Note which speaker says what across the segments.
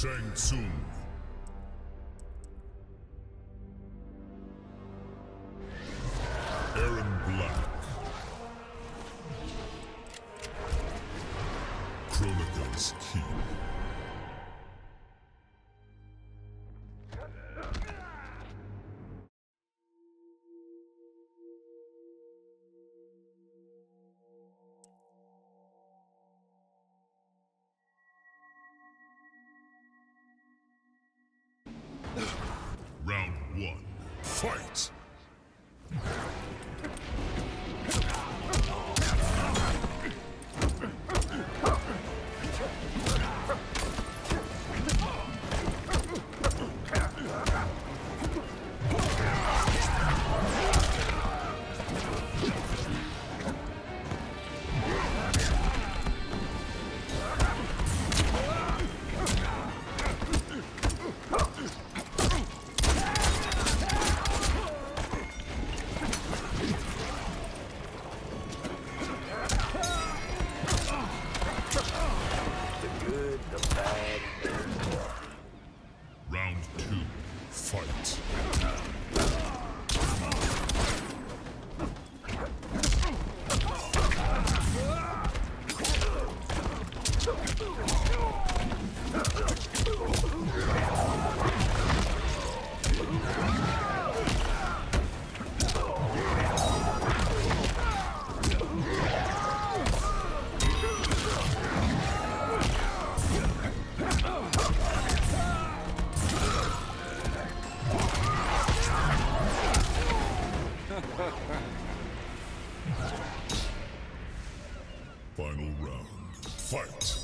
Speaker 1: Shang Tsung. Fight! Fight!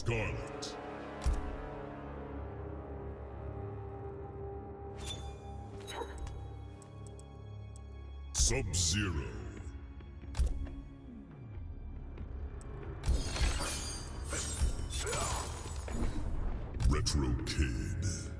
Speaker 1: Skarlet. Sub-Zero. Retro Kid.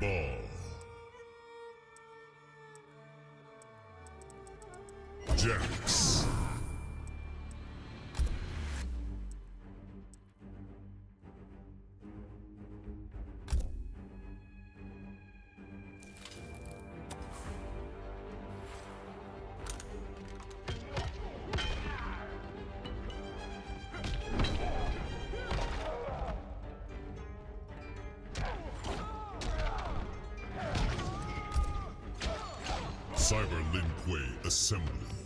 Speaker 1: Kabal. Jax. Cyber Lin Kuei Assembly.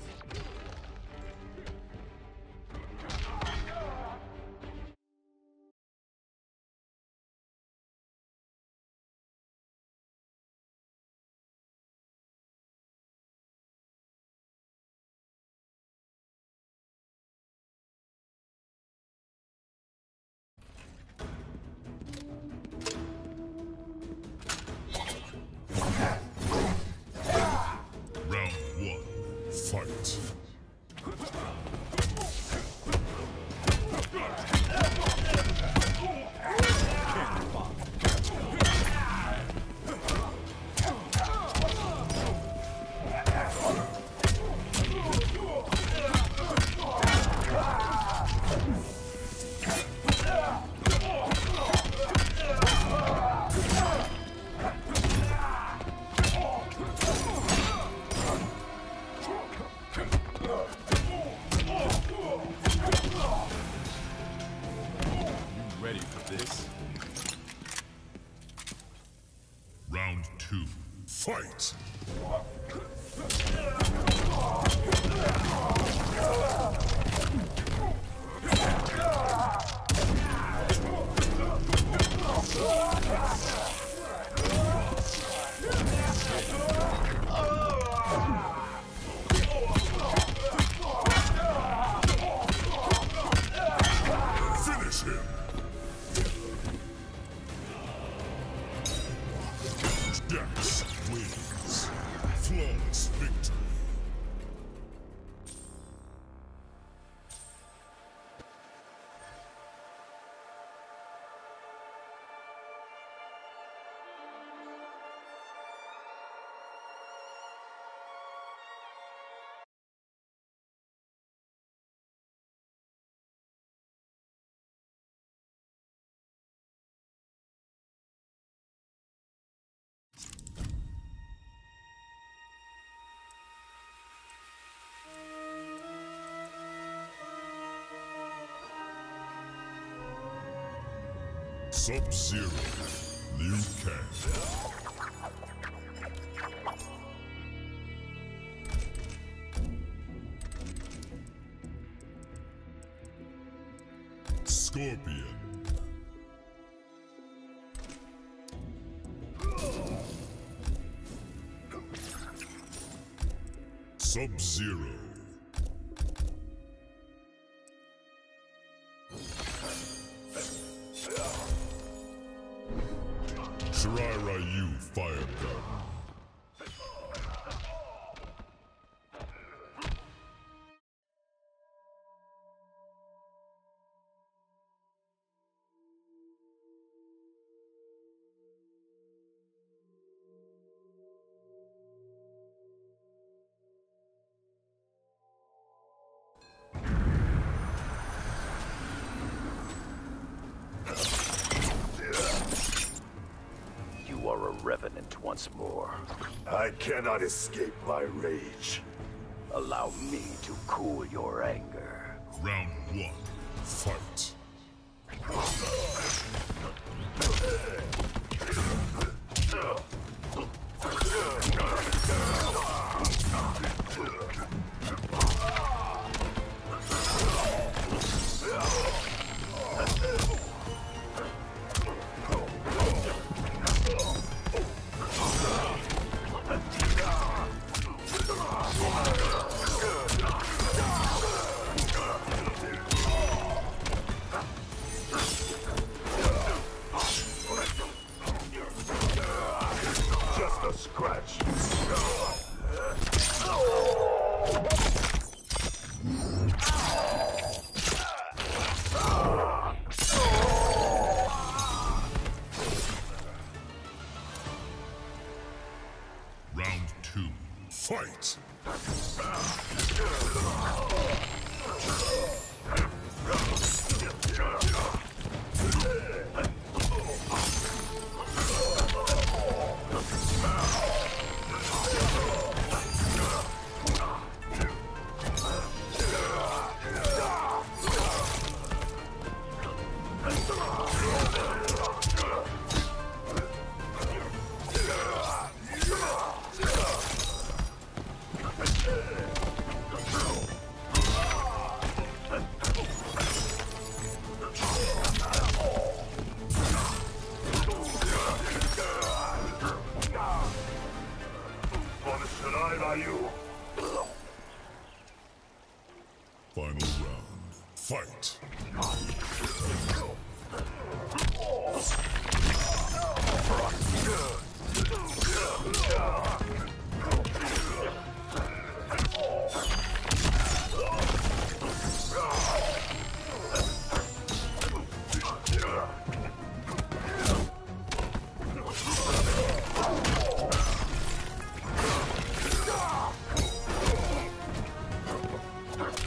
Speaker 1: Two. Fight. Sub-Zero. Liu Kang. Scorpion. Sub-Zero.
Speaker 2: I cannot escape my rage.
Speaker 3: Allow me to cool your anger.
Speaker 1: Round one. Fight. Fight. Fight! Huh.